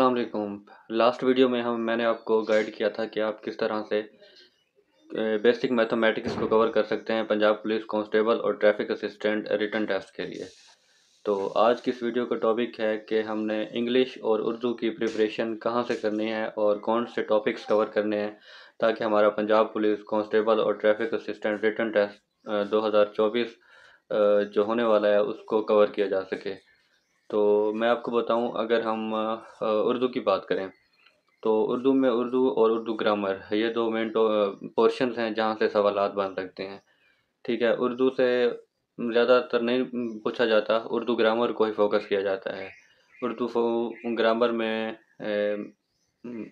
वालेकुम। Last video में हम, मैंने आपको गाइड किया था कि आप किस तरह से बेसिक मैथमेटिक्स को कवर कर सकते हैं पंजाब पुलिस कांस्टेबल और ट्रैफ़िक असिस्टेंट रिटर्न टेस्ट के लिए। तो आज की इस वीडियो का टॉपिक है कि हमने इंग्लिश और उर्दू की प्रिपरेशन कहाँ से करनी है और कौन से टॉपिक्स कवर करने हैं ताकि हमारा पंजाब पुलिस कांस्टेबल और ट्रैफ़िक असिस्टेंट रिटर्न टेस्ट 2024 जो होने वाला है उसको कवर किया जा सके। तो मैं आपको बताऊँ, अगर हम उर्दू की बात करें तो उर्दू में उर्दू और उर्दू ग्रामर, ये दो मेन पोर्शन हैं जहाँ से सवाल बन सकते हैं। ठीक है, उर्दू से ज़्यादातर नहीं पूछा जाता, उर्दू ग्रामर को ही फोकस किया जाता है। उर्दू ग्रामर में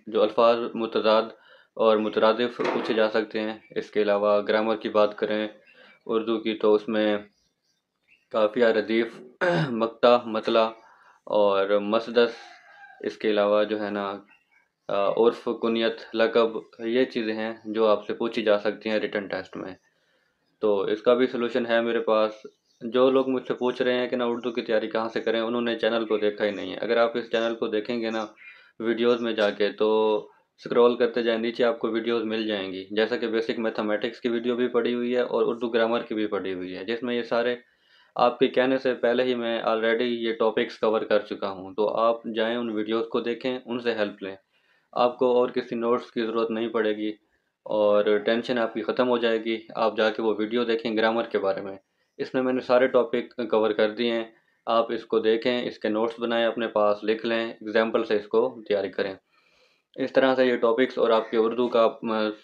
जो अल्फाज मुतजाद और मुतरदफ़ पूछे जा सकते हैं, इसके अलावा ग्रामर की बात करें, उर्दू की तो उसमें काफ़िया रदीफ़ मक्ता, मतला और मसदस, इसके अलावा जो है ना उर्फ़, कुनियत, लकब, ये चीज़ें हैं जो आपसे पूछी जा सकती हैं रिटर्न टेस्ट में। तो इसका भी सलूशन है मेरे पास। जो लोग मुझसे पूछ रहे हैं कि ना, उर्दू की तैयारी कहाँ से करें, उन्होंने चैनल को देखा ही नहीं है। अगर आप इस चैनल को देखेंगे ना वीडियोस में जाके तो स्क्रॉल करते जाए, नीचे आपको वीडियोस मिल जाएँगी। जैसा कि बेसिक मैथमेटिक्स की वीडियो भी पड़ी हुई है और उर्दू ग्रामर की भी पड़ी हुई है, जिसमें ये सारे आपके कहने से पहले ही मैं ऑलरेडी ये टॉपिक्स कवर कर चुका हूँ तो आप जाएँ उन वीडियोस को देखें, उनसे हेल्प लें। आपको और किसी नोट्स की ज़रूरत नहीं पड़ेगी और टेंशन आपकी ख़त्म हो जाएगी, आप जाके वो वीडियो देखें ग्रामर के बारे में। इसमें मैंने सारे टॉपिक कवर कर दिए हैं, आप इसको देखें, इसके नोट्स बनाएँ अपने पास, लिख लें एग्ज़ाम्पल से इसको तैयारी करें। इस तरह से ये टॉपिक्स और आपके उर्दू का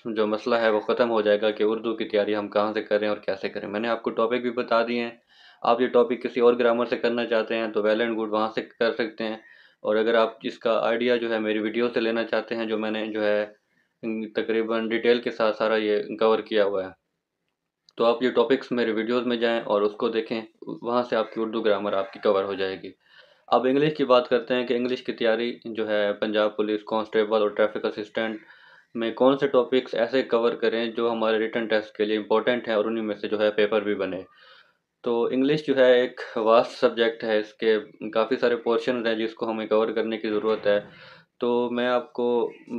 जो मसला है वो ख़त्म हो जाएगा कि उर्दू की तैयारी हम कहाँ से करें और कैसे करें। मैंने आपको टॉपिक भी बता दिए हैं आप ये टॉपिक किसी और ग्रामर से करना चाहते हैं तो वेल एंड गुड वहाँ से कर सकते हैं। और अगर आप इसका आइडिया जो है मेरी वीडियो से लेना चाहते हैं, जो मैंने जो है तकरीबन डिटेल के साथ सारा ये कवर किया हुआ है तो आप ये टॉपिक्स मेरे वीडियोस में जाएँ और उसको देखें, वहाँ से आपकी उर्दू ग्रामर आपकी कवर हो जाएगी। अब इंग्लिश की बात करते हैं कि इंग्लिश की तैयारी जो है पंजाब पुलिस कांस्टेबल और ट्रैफ़िक असिस्टेंट में कौन से टॉपिक्स ऐसे कवर करें जो हमारे रिटर्न टेस्ट के लिए इंपॉर्टेंट हैं और उन्हीं में से जो है पेपर भी बने। तो इंग्लिश जो है एक वास्ट सब्जेक्ट है, इसके काफ़ी सारे पोर्शन हैं जिसको हमें कवर करने की ज़रूरत है। तो मैं आपको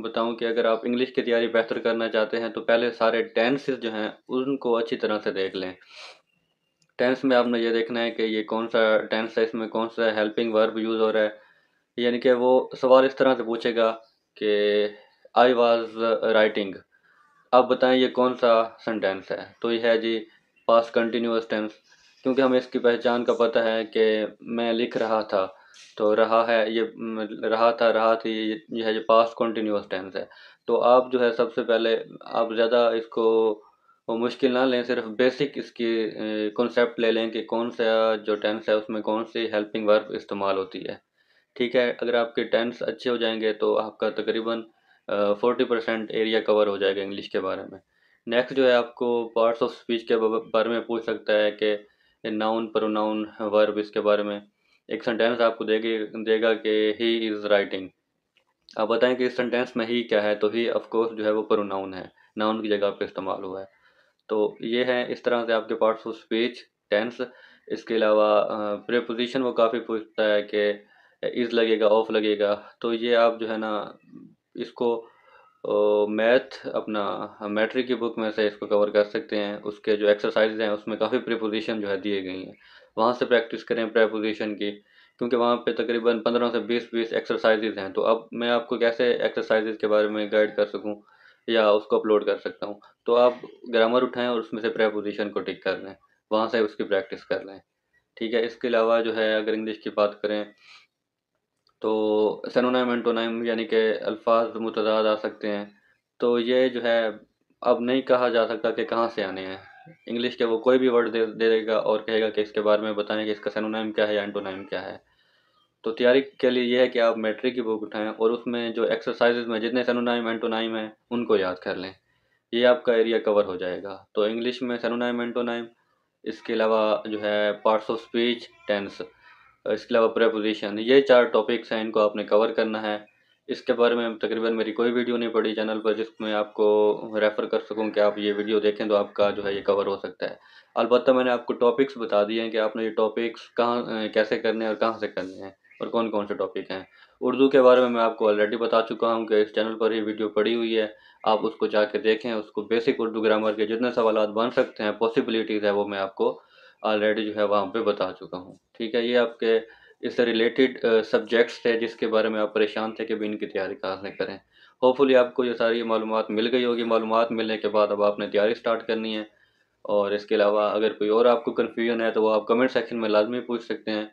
बताऊँ कि अगर आप इंग्लिश की तैयारी बेहतर करना चाहते हैं तो पहले सारे टेंसेस जो हैं, उनको अच्छी तरह से देख लें। टेंस में आपने ये देखना है कि ये कौन सा टेंस है, इसमें कौन सा हेल्पिंग वर्ब यूज़ हो रहा है। यानी कि वो सवाल इस तरह से पूछेगा कि आई वॉज़ राइटिंग अब बताएँ ये कौन सा सेंटेंस है? तो ये है जी पास कंटिन्यूस टेंस क्योंकि हमें इसकी पहचान का पता है कि मैं लिख रहा था तो रहा है ये रहा था, रहा थी, ये है जो पास्ट कॉन्टीन्यूस टेंस है। तो आप जो है सबसे पहले आप ज़्यादा इसको वो मुश्किल ना लें, सिर्फ़ बेसिक इसकी कॉन्सेप्ट ले लें कि कौन सा जो टेंस है उसमें कौन सी हेल्पिंग वर्ब इस्तेमाल होती है। ठीक है, अगर आपके टेंस अच्छे हो जाएँगे तो आपका तकरीबन फोर्टी परसेंट एरिया कवर हो जाएगा इंग्लिश के बारे में। नेक्स्ट जो है आपको पार्ट्स ऑफ़ स्पीच के बारे में पूछ सकता है कि नाउन प्रोनाउन वर्ब इसके बारे में एक सेंटेंस आपको देगी, देगा कि ही इज़ राइटिंग आप बताएँ कि इस सेंटेंस में ही क्या है तो ही ऑफ़ कोर्स जो है वो प्रोनाउन है। नाउन की जगह पे इस्तेमाल हुआ है। तो ये है इस तरह से आपके पार्ट्स ऑफ़ स्पीच टेंस इसके अलावा प्रेपोजिशन वो काफ़ी पूछता है कि इज़ लगेगा ऑफ़ लगेगा। तो ये आप जो है ना, इसको मैथ अपना, मैट्रिक की बुक में से इसको कवर कर सकते हैं। उसके जो एक्सरसाइज हैं, उसमें काफ़ी प्रीपोजिशन जो है दिए गई हैं। वहाँ से प्रैक्टिस करें प्रेपोजिशन की, क्योंकि वहाँ पे तकरीबन पंद्रह से बीस बीस एक्सरसाइजेज हैं। तो अब मैं आपको कैसे एक्सरसाइजेज के बारे में गाइड कर सकूँ या उसको अपलोड कर सकता हूँ? तो आप ग्रामर उठाएँ और उसमें से प्रेपोजिशन को टिक कर लें वहाँ से उसकी प्रैक्टिस कर लें। ठीक है, इसके अलावा जो है, अगर इंग्लिश की बात करें तो सनोनाइम एंटोनाइम यानी कि अल्फाज मुतदाद आ सकते हैं। तो ये जो है, अब नहीं कहा जा सकता कि कहाँ से आने हैं। इंग्लिश के वो कोई भी वर्ड दे दे देगा और कहेगा कि इसके बारे में बताएँ कि इसका सनोनाइम क्या है या एंटोनाइम क्या है। तो तैयारी के लिए यह है कि आप मैट्रिक की बुक उठाएँ और उसमें जो एक्सरसाइजेज में जितने सनोनाइम एंटोनाइम हैं, उनको याद कर लें। ये आपका एरिया कवर हो जाएगा। तो इंग्लिश में सनोनाइम एंटोनाइम इसके अलावा जो है, पार्ट्स ऑफ़ स्पीच, टेंस। इसके अलावा प्रेपोजिशन ये चार टॉपिक्स हैं, इनको आपने कवर करना है। इसके बारे में तकरीबन मेरी कोई वीडियो नहीं पड़ी चैनल पर जिसमें आपको रेफ़र कर सकूँ कि आप ये वीडियो देखें तो आपका जो है ये कवर हो सकता है। अलबत्त मैंने आपको टॉपिक्स बता दिए हैं कि आपने ये टॉपिक्स कहाँ कैसे करने हैं और कहाँ से करने हैं और कौन कौन से टॉपिक हैं। उर्दू के बारे में मैं आपको ऑलरेडी बता चुका हूँ कि इस चैनल पर ही वीडियो पड़ी हुई है। आप उसको जाके देखें, उसको बेसिक उर्दू ग्रामर के जितने सवाल बन सकते हैं पॉसिबिलिटीज़ है वो मैं आपको ऑलरेडी जो है वहाँ पे बता चुका हूँ। ठीक है, ये आपके इससे रिलेटेड सब्जेक्ट्स थे जिसके बारे में आप परेशान थे कि भी इनकी तैयारी कहाँ से करें। होपफुली आपको ये सारी मालूम मिल गई होगी। मालूम मिलने के बाद अब आपने तैयारी स्टार्ट करनी है। और इसके अलावा अगर कोई और आपको कन्फ्यूज़न है तो वो आप कमेंट सेक्शन में लाजमी पूछ सकते हैं।